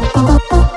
ポポポ